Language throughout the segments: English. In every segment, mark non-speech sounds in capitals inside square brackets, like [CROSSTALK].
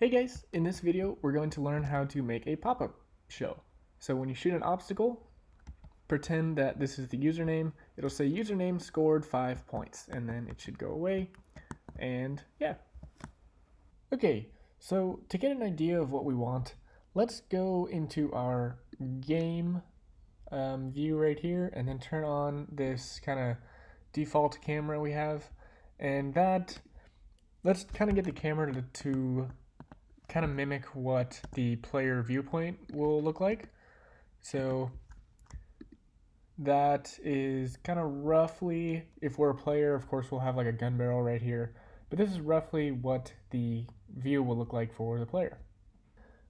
Hey guys, in this video we're going to learn how to make a pop-up show. So when you shoot an obstacle, pretend that this is the username. It'll say username scored 5 points and then it should go away and yeah. Okay, so to get an idea of what we want, let's go into our game um, view right here and then turn on this kind of default camera we have and that let's kind of get the camera to, to kind of mimic what the player viewpoint will look like. So that is kind of roughly, if we're a player, of course, we'll have like a gun barrel right here. But this is roughly what the view will look like for the player.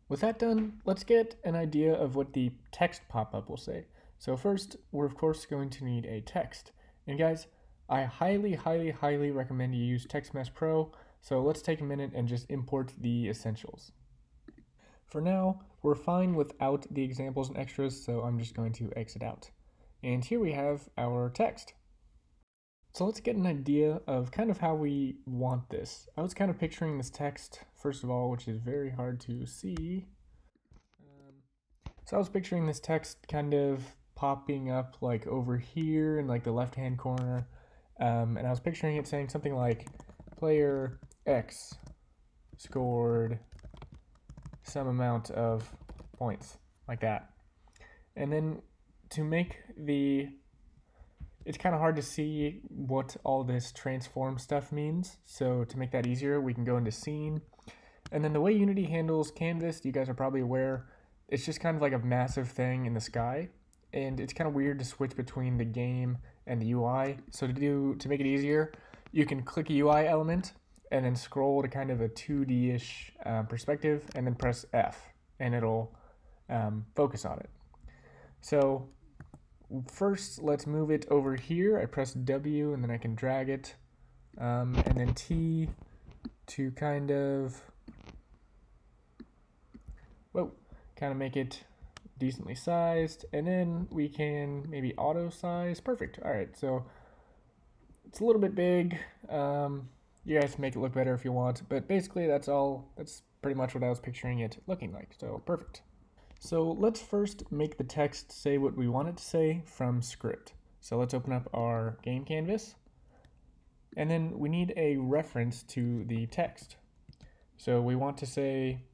With that done, let's get an idea of what the text pop-up will say. So first, we're of course going to need a text. And guys, I highly, highly, highly recommend you use TextMesh Pro so let's take a minute and just import the essentials. For now, we're fine without the examples and extras, so I'm just going to exit out. And here we have our text. So let's get an idea of kind of how we want this. I was kind of picturing this text, first of all, which is very hard to see. Um, so I was picturing this text kind of popping up like over here in like the left-hand corner. Um, and I was picturing it saying something like player X scored some amount of points, like that. And then to make the, it's kind of hard to see what all this transform stuff means. So to make that easier, we can go into scene. And then the way Unity handles canvas, you guys are probably aware, it's just kind of like a massive thing in the sky. And it's kind of weird to switch between the game and the UI. So to do, to make it easier, you can click a UI element and then scroll to kind of a 2D-ish uh, perspective and then press F and it'll um, focus on it. So first let's move it over here. I press W and then I can drag it um, and then T to kind of, whoa, kind of make it decently sized and then we can maybe auto size perfect all right so it's a little bit big um, you guys make it look better if you want, but basically that's all, that's pretty much what I was picturing it looking like, so perfect. So let's first make the text say what we want it to say from script. So let's open up our game canvas, and then we need a reference to the text. So we want to say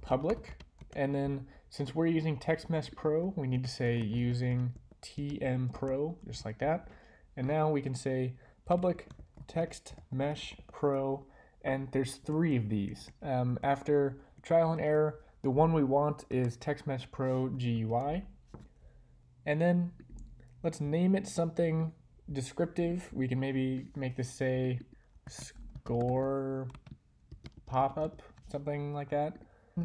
public, and then since we're using Text TextMesh Pro, we need to say using TM Pro, just like that. And now we can say public Text Mesh Pro, and there's three of these. Um, after trial and error, the one we want is Text Mesh Pro GUI. And then let's name it something descriptive. We can maybe make this say score pop-up, something like that.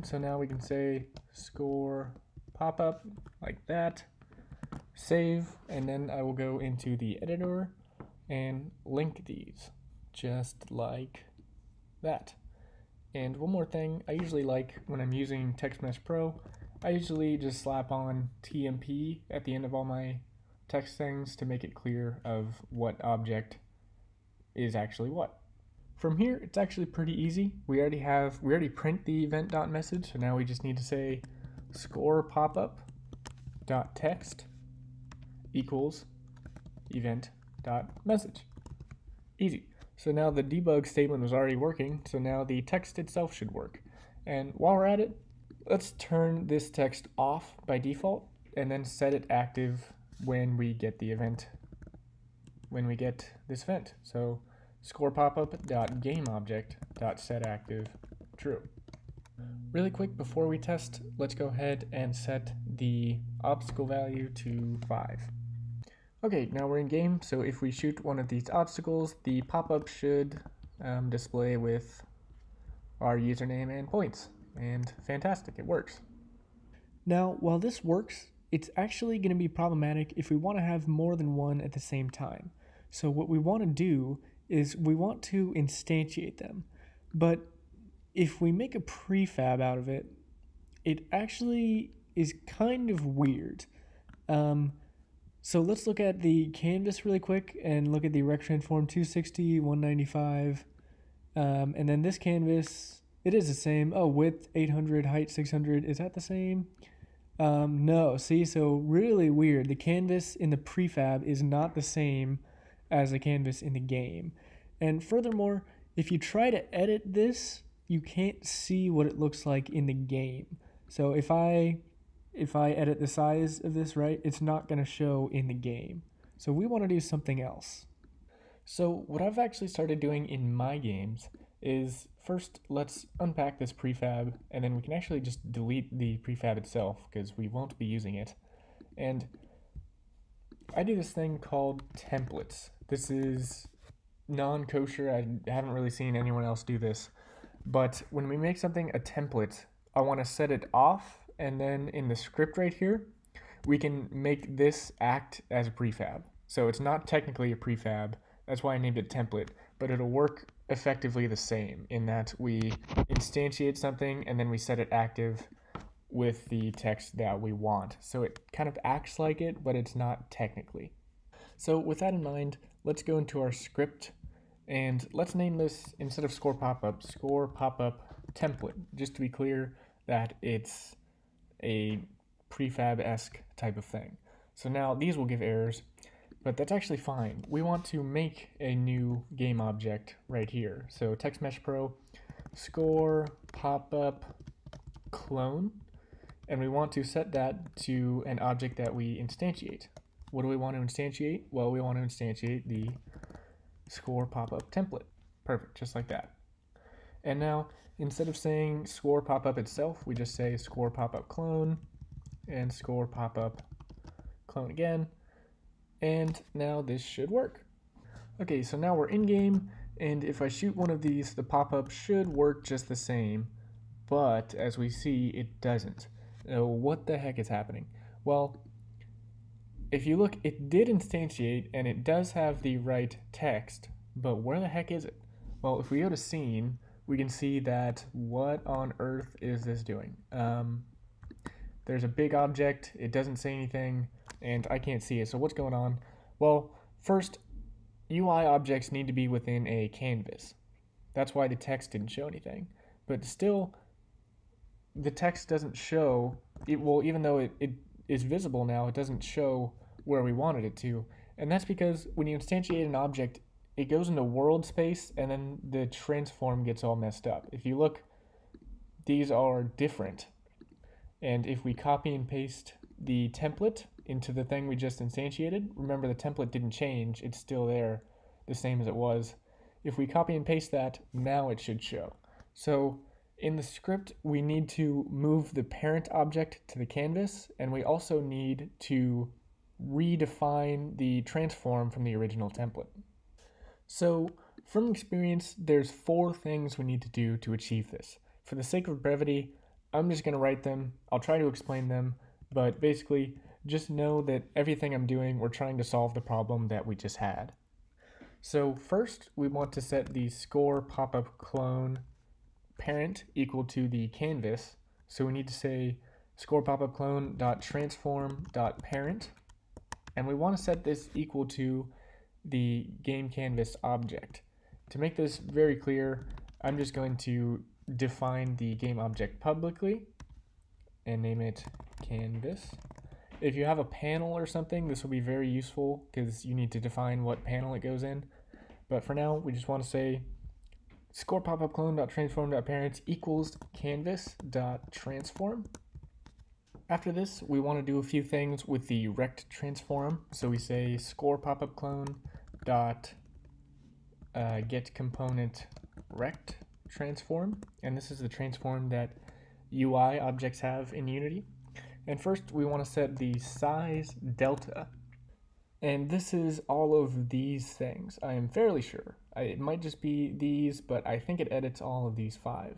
So now we can say score pop-up like that. Save, and then I will go into the editor and link these just like that. And one more thing, I usually like when I'm using TextMesh Pro, I usually just slap on TMP at the end of all my text things to make it clear of what object is actually what. From here, it's actually pretty easy. We already have, we already print the event.message, so now we just need to say score popup dot text equals event dot message. Easy. So now the debug statement was already working, so now the text itself should work. And while we're at it, let's turn this text off by default and then set it active when we get the event, when we get this event. So score popup dot game object dot set active true. Really quick before we test, let's go ahead and set the obstacle value to 5. Okay, now we're in game, so if we shoot one of these obstacles, the pop-up should um, display with our username and points. And fantastic, it works. Now, while this works, it's actually going to be problematic if we want to have more than one at the same time. So what we want to do is we want to instantiate them. But if we make a prefab out of it, it actually is kind of weird. Um, so let's look at the canvas really quick and look at the Rect Transform 260, 195, um, and then this canvas It is the same. Oh, width 800, height 600. Is that the same? Um, no. See, so really weird. The canvas in the prefab is not the same as the canvas in the game. And furthermore, if you try to edit this, you can't see what it looks like in the game. So if I if I edit the size of this right, it's not going to show in the game. So we want to do something else. So what I've actually started doing in my games is first let's unpack this prefab and then we can actually just delete the prefab itself because we won't be using it. And I do this thing called templates. This is non-kosher. I haven't really seen anyone else do this. But when we make something a template, I want to set it off and then in the script right here, we can make this act as a prefab. So it's not technically a prefab. That's why I named it template, but it'll work effectively the same in that we instantiate something and then we set it active with the text that we want. So it kind of acts like it, but it's not technically. So with that in mind, let's go into our script and let's name this, instead of score pop-up, score pop-up template, just to be clear that it's a prefab-esque type of thing. So now these will give errors, but that's actually fine. We want to make a new game object right here. So Text Mesh Pro, score pop-up clone, and we want to set that to an object that we instantiate. What do we want to instantiate? Well, we want to instantiate the score pop-up template. Perfect, just like that. And now, instead of saying score pop-up itself, we just say score pop-up clone and score pop-up clone again. And now this should work. Okay, so now we're in game, and if I shoot one of these, the pop-up should work just the same, but as we see, it doesn't. Now, what the heck is happening? Well, if you look, it did instantiate and it does have the right text, but where the heck is it? Well, if we go to scene, we can see that what on earth is this doing? Um, there's a big object, it doesn't say anything, and I can't see it. So what's going on? Well, first, UI objects need to be within a canvas. That's why the text didn't show anything. But still, the text doesn't show, it, well, even though it, it is visible now, it doesn't show where we wanted it to. And that's because when you instantiate an object, it goes into world space and then the transform gets all messed up. If you look, these are different. And if we copy and paste the template into the thing we just instantiated, remember the template didn't change, it's still there, the same as it was. If we copy and paste that, now it should show. So in the script, we need to move the parent object to the canvas, and we also need to redefine the transform from the original template. So from experience, there's four things we need to do to achieve this. For the sake of brevity, I'm just going to write them. I'll try to explain them, but basically, just know that everything I'm doing, we're trying to solve the problem that we just had. So first, we want to set the score pop-up clone parent equal to the canvas. So we need to say score pop-up clone dot transform dot parent, and we want to set this equal to the game canvas object. To make this very clear, I'm just going to define the game object publicly and name it canvas. If you have a panel or something, this will be very useful because you need to define what panel it goes in. But for now, we just want to say score pop-up clone.transform.parent equals canvas.transform. After this, we want to do a few things with the rect transform. So we say score pop-up clone dot uh, get component rect transform, and this is the transform that UI objects have in Unity. And first, we want to set the size delta. And this is all of these things. I am fairly sure. It might just be these, but I think it edits all of these five.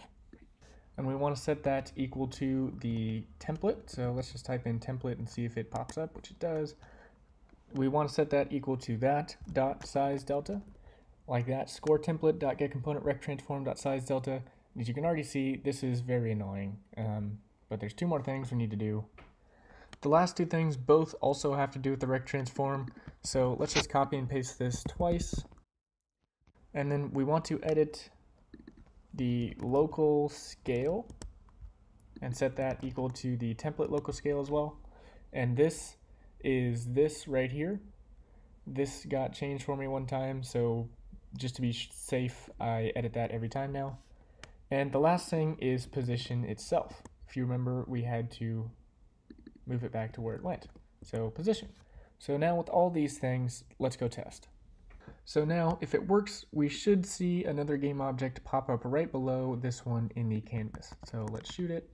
And we want to set that equal to the template. So let's just type in template and see if it pops up, which it does. We want to set that equal to that dot size delta, like that. Score template dot get component rect transform dot size delta. As you can already see, this is very annoying. Um, but there's two more things we need to do. The last two things both also have to do with the rect transform. So let's just copy and paste this twice. And then we want to edit the local scale and set that equal to the template local scale as well. And this is this right here. This got changed for me one time, so just to be safe, I edit that every time now. And the last thing is position itself. If you remember, we had to move it back to where it went. So position. So now with all these things, let's go test. So now if it works, we should see another game object pop up right below this one in the canvas. So let's shoot it.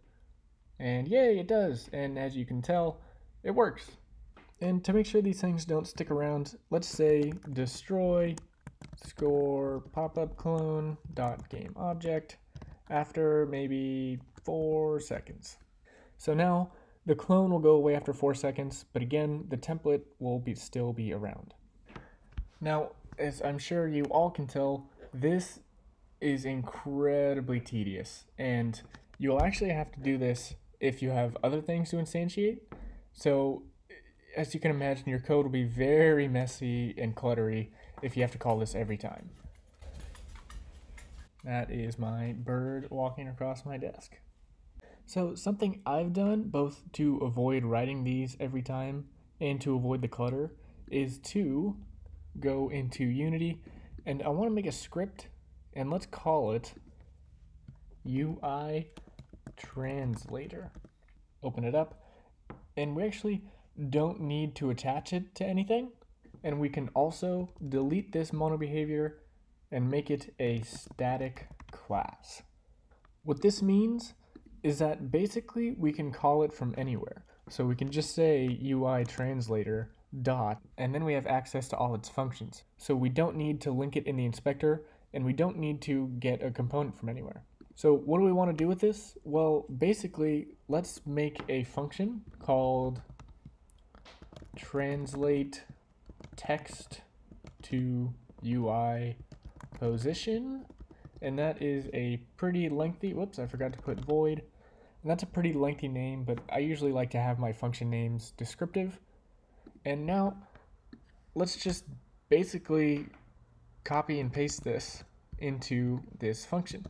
And yay, it does. And as you can tell, it works. And to make sure these things don't stick around, let's say destroy score pop-up clone dot game object after maybe four seconds. So now the clone will go away after four seconds, but again, the template will be still be around. Now, as I'm sure you all can tell, this is incredibly tedious, and you'll actually have to do this if you have other things to instantiate. So, as you can imagine, your code will be very messy and cluttery if you have to call this every time. That is my bird walking across my desk. So something I've done both to avoid writing these every time and to avoid the clutter is to go into Unity and I want to make a script and let's call it UI translator. Open it up and we actually don't need to attach it to anything and we can also delete this mono behavior and make it a static class. What this means is that basically we can call it from anywhere. So we can just say UI translator dot, and then we have access to all its functions. So we don't need to link it in the inspector, and we don't need to get a component from anywhere. So what do we want to do with this? Well, basically, let's make a function called translate text to UI position. And that is a pretty lengthy, whoops, I forgot to put void. And that's a pretty lengthy name, but I usually like to have my function names descriptive. And now let's just basically copy and paste this into this function.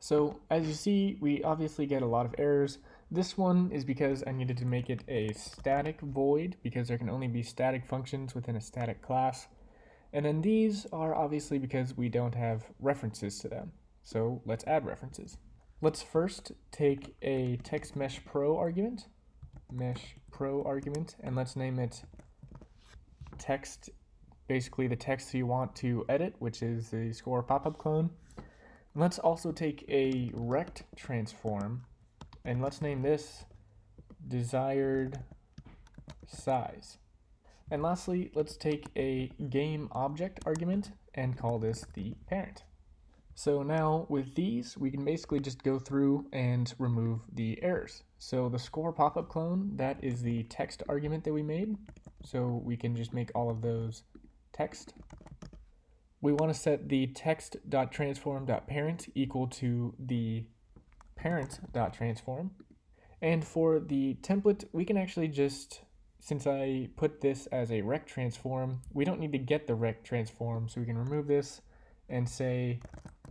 So as you see, we obviously get a lot of errors. This one is because I needed to make it a static void because there can only be static functions within a static class. And then these are obviously because we don't have references to them. So let's add references. Let's first take a text mesh pro argument, mesh pro argument, and let's name it text, basically the text you want to edit, which is the score pop-up clone. Let's also take a rect transform and let's name this desired size. And lastly, let's take a game object argument and call this the parent. So now with these, we can basically just go through and remove the errors. So the score pop-up clone, that is the text argument that we made. So we can just make all of those text. We want to set the text.transform.parent equal to the parent.transform. And for the template, we can actually just, since I put this as a rect transform, we don't need to get the rect transform, so we can remove this and say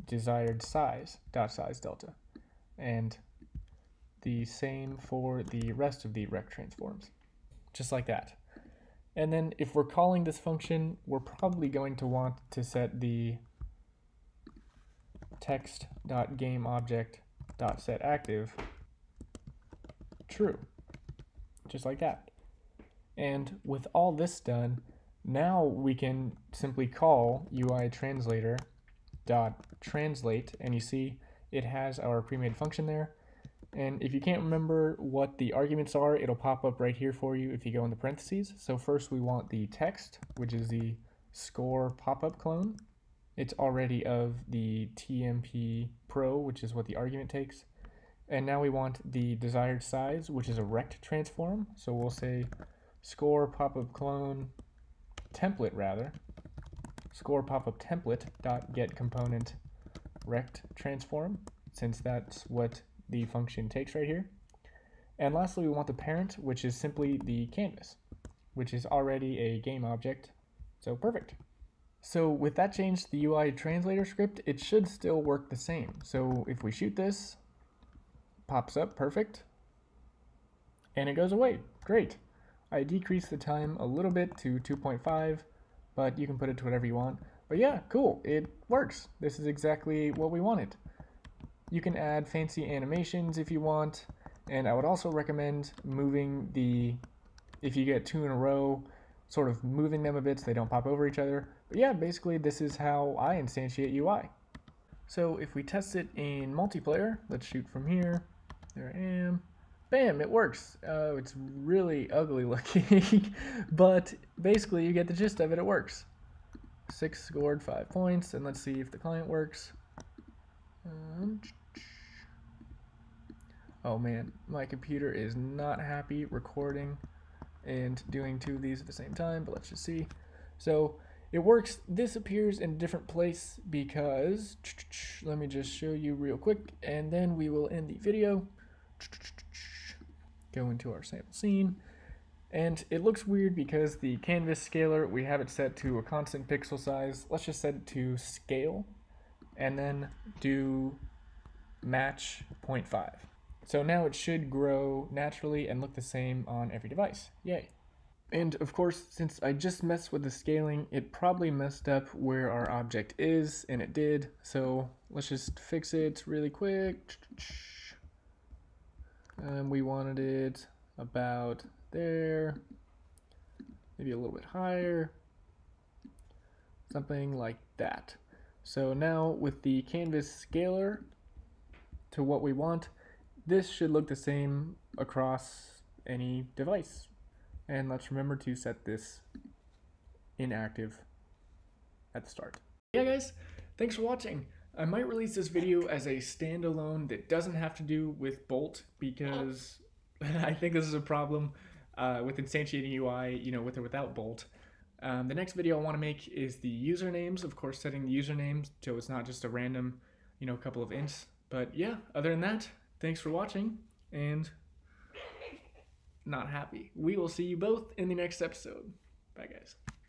desired size, dot size delta. And the same for the rest of the rect transforms, just like that. And then if we're calling this function, we're probably going to want to set the text.gameObject dot set active true just like that. And with all this done now we can simply call UI translator dot translate and you see it has our pre-made function there and if you can't remember what the arguments are it'll pop up right here for you if you go in the parentheses so first we want the text which is the score pop-up clone it's already of the TMP Pro, which is what the argument takes. And now we want the desired size, which is a rect transform. So we'll say score pop-up clone template rather, score pop-up template dot get component rect transform, since that's what the function takes right here. And lastly, we want the parent, which is simply the canvas, which is already a game object. So perfect. So with that change the UI translator script, it should still work the same. So if we shoot this, pops up, perfect. And it goes away, great. I decreased the time a little bit to 2.5, but you can put it to whatever you want. But yeah, cool, it works. This is exactly what we wanted. You can add fancy animations if you want, and I would also recommend moving the, if you get two in a row, sort of moving them a bit so they don't pop over each other. But yeah, basically this is how I instantiate UI. So if we test it in multiplayer, let's shoot from here. There I am. Bam, it works. Oh, it's really ugly [LAUGHS] looking, but basically you get the gist of it, it works. Six scored, five points, and let's see if the client works. Um, oh man, my computer is not happy recording and doing two of these at the same time, but let's just see. So it works. This appears in a different place because, let me just show you real quick, and then we will end the video. Go into our sample scene. And it looks weird because the canvas scaler, we have it set to a constant pixel size. Let's just set it to scale and then do match 0.5. So now it should grow naturally and look the same on every device. Yay. And of course, since I just messed with the scaling, it probably messed up where our object is, and it did. So let's just fix it really quick. And we wanted it about there, maybe a little bit higher, something like that. So now with the canvas scaler to what we want, this should look the same across any device. And let's remember to set this inactive at the start. Yeah guys, thanks for watching. I might release this video as a standalone that doesn't have to do with Bolt because [LAUGHS] I think this is a problem uh, with instantiating UI, you know, with or without Bolt. Um, the next video I want to make is the usernames, of course, setting the usernames so it's not just a random, you know, couple of ints. But yeah, other than that, thanks for watching and not happy. We will see you both in the next episode. Bye, guys.